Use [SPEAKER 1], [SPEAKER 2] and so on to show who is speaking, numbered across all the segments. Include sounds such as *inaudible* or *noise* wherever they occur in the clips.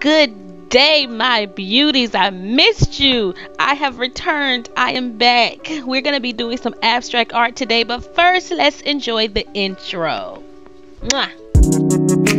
[SPEAKER 1] Good day, my beauties. I missed you. I have returned. I am back. We're going to be doing some abstract art today, but first, let's enjoy the intro. Mwah.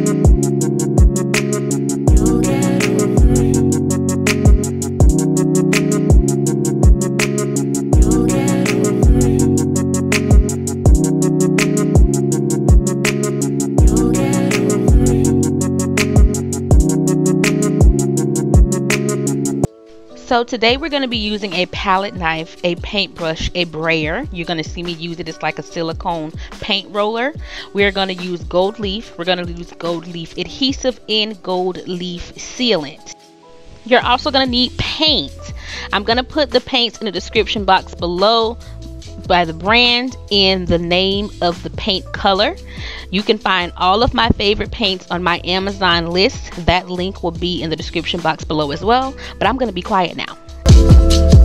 [SPEAKER 1] So today we're going to be using a palette knife, a paintbrush, a brayer. You're going to see me use it. It's like a silicone paint roller. We're going to use gold leaf. We're going to use gold leaf adhesive and gold leaf sealant. You're also going to need paint. I'm going to put the paints in the description box below by the brand and the name of the paint color. You can find all of my favorite paints on my Amazon list. That link will be in the description box below as well. But I'm going to be quiet now.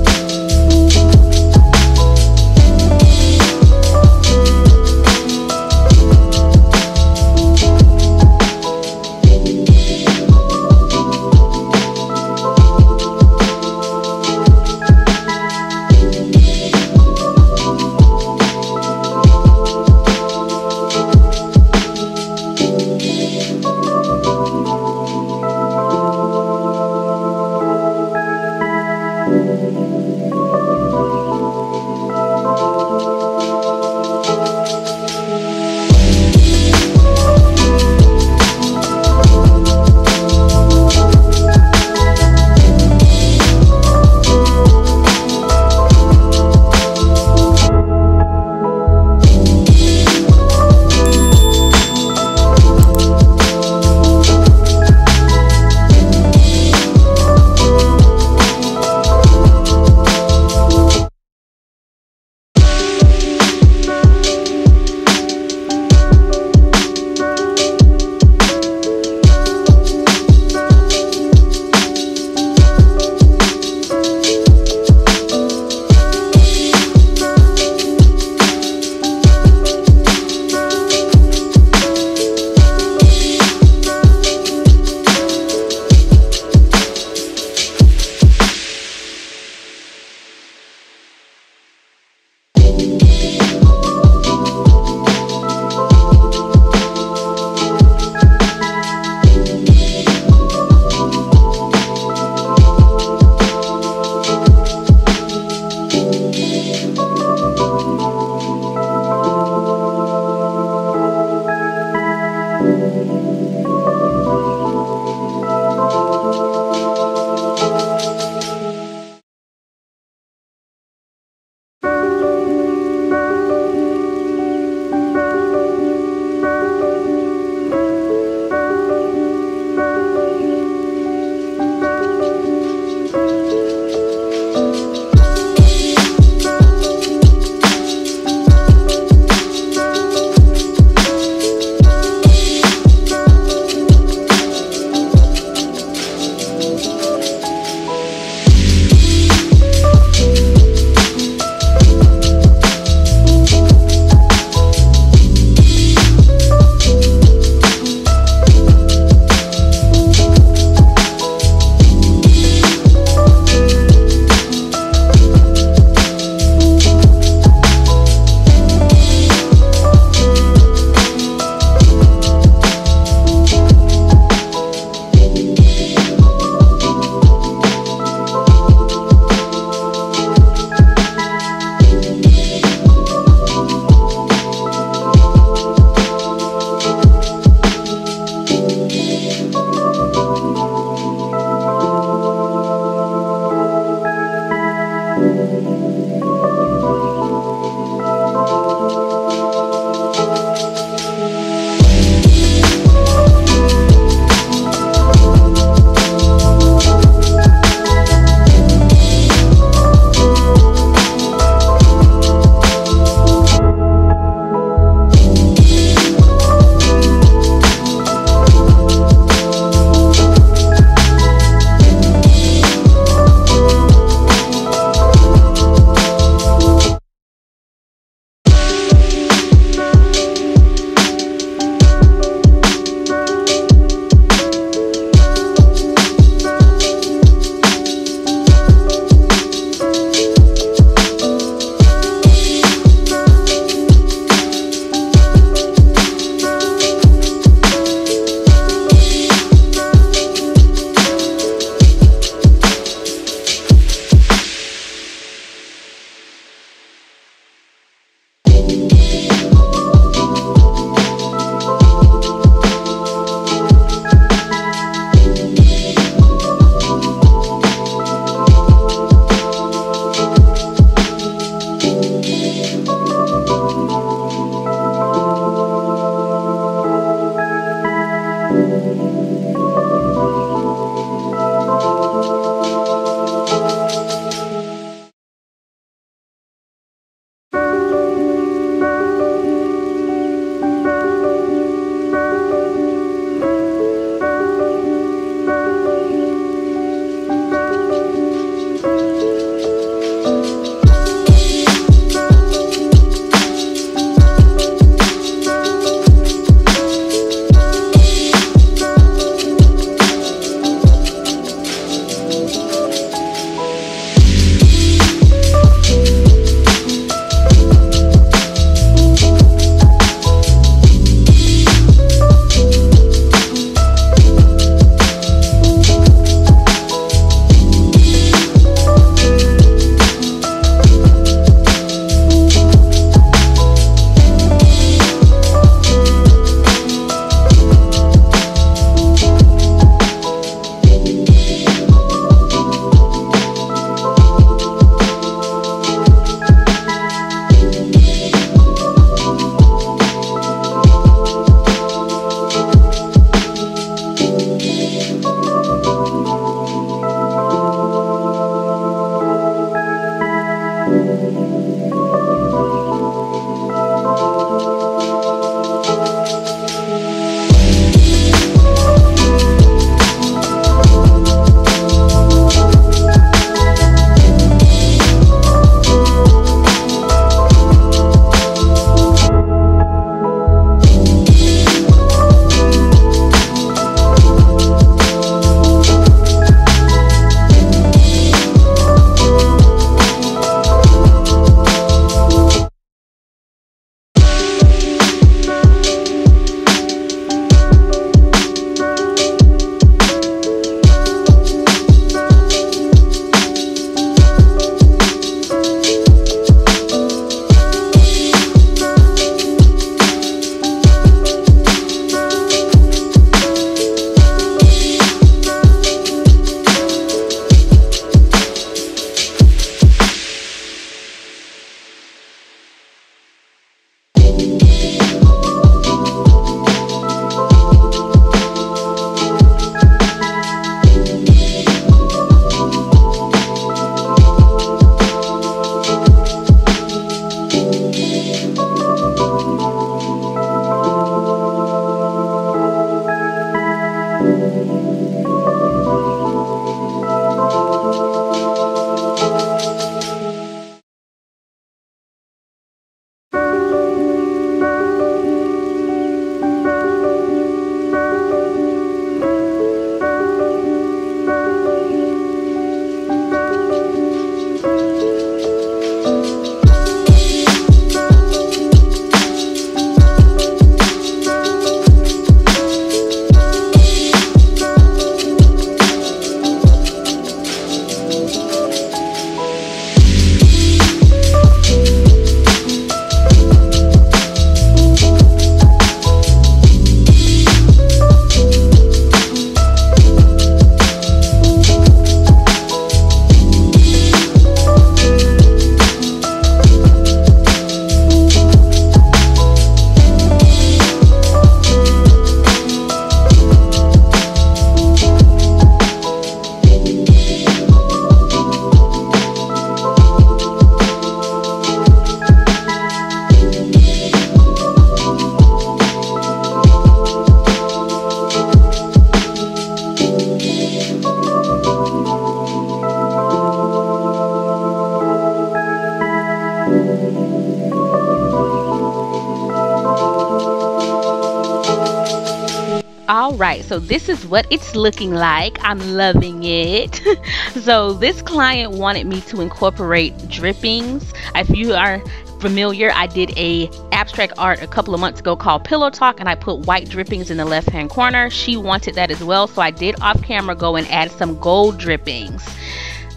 [SPEAKER 1] Right so this is what it's looking like. I'm loving it. *laughs* So this client wanted me to incorporate drippings. If you are familiar i did a abstract art a couple of months ago called pillow talk and i put white drippings in the left hand corner. She wanted that as well so i did off camera go and add some gold drippings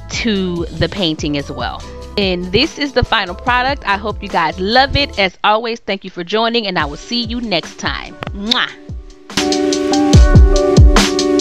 [SPEAKER 1] to the painting as well. And this is the final product. I hope you guys love it. As always thank you for joining and i will see you next time. Mwah!